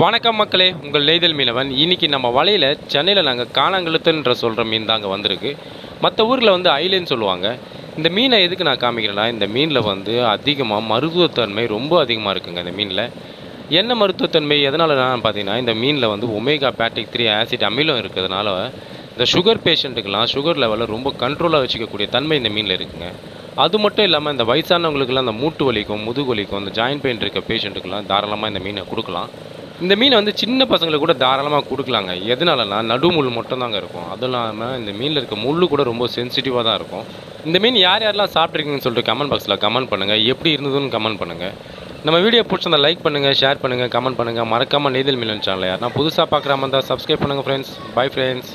வணக்கம் மக்களே உங்கள் நெய்தல் மீனவன். இன்னைக்கு நம்ம வலையில் சென்னையில் நாங்கள் காணாங்கழுத்துன்ற சொல்கிற மீன் தாங்க வந்திருக்கு. மற்ற ஊரில் வந்து ஐலேன்னு சொல்லுவாங்க. இந்த மீனை எதுக்கு நான் காமிக்கிறேன்னா இந்த மீனில் வந்து அதிகமாக மருத்துவத்தன்மை ரொம்ப அதிகமாக இருக்குங்க இந்த மீனில். என்ன மருத்துவத்தன்மை? எதனால நான் பார்த்தீங்கன்னா இந்த மீனில் வந்து ஒமேகா பேட்டிக் த்ரீ ஆசிட் அமிலம் இருக்கிறதுனால இந்த சுகர் பேஷண்ட்டுக்கெல்லாம் சுகர் லெவலில் ரொம்ப கண்ட்ரோலாக வச்சுக்கக்கூடிய தன்மை இந்த மீனில் இருக்குங்க. அது மட்டும் இல்லாமல் இந்த வயசானவங்களுக்குலாம் இந்த மூட்டு வலிக்கும் முதுகு வலிக்கும் இந்த ஜாயின் பெயின் இருக்க பேஷண்ட்டுக்கெல்லாம் தாராளமாக இந்த மீனை கொடுக்கலாம். இந்த மீனை வந்து சின்ன பசங்களுக்கு கூட தாராளமாக கொடுக்கலாங்க. எதனாலனா நடுமுள் மட்டும்தாங்க இருக்கும். அதுவும் இல்லாமல் இந்த மீனில் இருக்க முள் கூட ரொம்ப சென்சிட்டிவாக தான் இருக்கும். இந்த மீன் யார் யாரெல்லாம் சாப்பிட்ருக்கீங்கன்னு சொல்லிட்டு கமெண்ட் பாக்ஸில் கமெண்ட் பண்ணுங்கள் எப்படி இருந்ததுன்னு கமெண்ட் பண்ணுங்கள் நம்ம வீடியோ பிடிச்சிருந்தா லைக் பண்ணுங்கள் ஷேர் பண்ணுங்கள் கமெண்ட் பண்ணுங்கள் மறக்காமல் நெய்தல் மீன் சேனல் நான் புதுசாக பார்க்குற மாதிரி இருந்தால் சப்ஸ்கிரைப் பண்ணுங்கள் ஃப்ரெண்ட்ஸ் பை ஃப்ரெண்ட்ஸ்